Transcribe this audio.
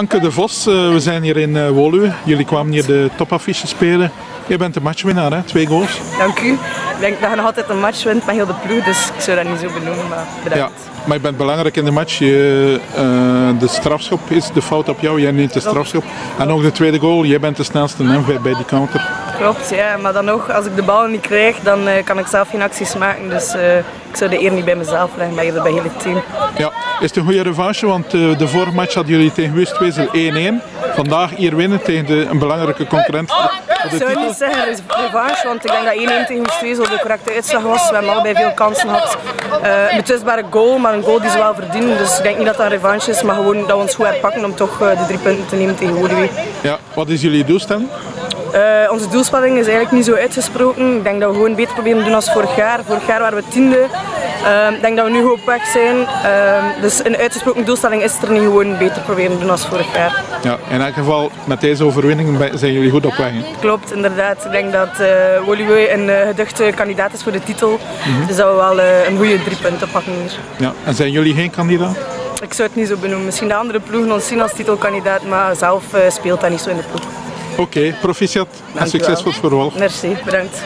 Anke de Vos, eh, we zijn hier in uh, Woluwe. Jullie kwamen hier de topaffiche spelen. Je bent de matchwinnaar, hè? twee goals. Dank u. Ik denk dat je nog altijd een match wint met heel de ploeg, dus ik zou dat niet zo benoemen, maar bedankt. Ja, maar je bent belangrijk in de match. Je, uh, de strafschop is de fout op jou, jij neemt de strafschop. En ook de tweede goal, jij bent de snelste hè, bij die counter. Klopt, ja, maar dan nog, als ik de bal niet krijg, dan uh, kan ik zelf geen acties maken. Dus uh, ik zou de eer niet bij mezelf leggen, maar eerder bij het team. Ja, is het een goede revanche? Want uh, de vorige match hadden jullie tegen Wustwezel 1-1. Vandaag hier winnen tegen de, een belangrijke concurrent. Ik zou niet zeggen revanche, want ik denk dat 1-1 tegen Wustwezel de correcte uitslag was. We hebben allebei veel kansen gehad. Uh, een betwistbare goal, maar een goal die ze wel verdienen. Dus ik denk niet dat dat een revanche is, maar gewoon dat we ons goed herpakken om toch de drie punten te nemen tegen Woluwe. Ja, wat is jullie doelstelling? Uh, onze doelstelling is eigenlijk niet zo uitgesproken. Ik denk dat we gewoon beter proberen te doen als vorig jaar. Vorig jaar waren we tiende. Uh, ik denk dat we nu goed op weg zijn. Uh, dus een uitgesproken doelstelling is er niet gewoon beter proberen te doen als vorig jaar. Ja, in elk geval, met deze overwinning zijn jullie goed op weg. Klopt, inderdaad. Ik denk dat uh, Woluwe een uh, geduchte kandidaat is voor de titel. Mm -hmm. Dus dat we wel een goede drie punten pakken hier. Ja, en zijn jullie geen kandidaat? Ik zou het niet zo benoemen. Misschien de andere ploegen ons zien als titelkandidaat, maar zelf speelt dat niet zo in de ploeg. Oké, okay, proficiat en succes voor het vervolg. Merci, bedankt.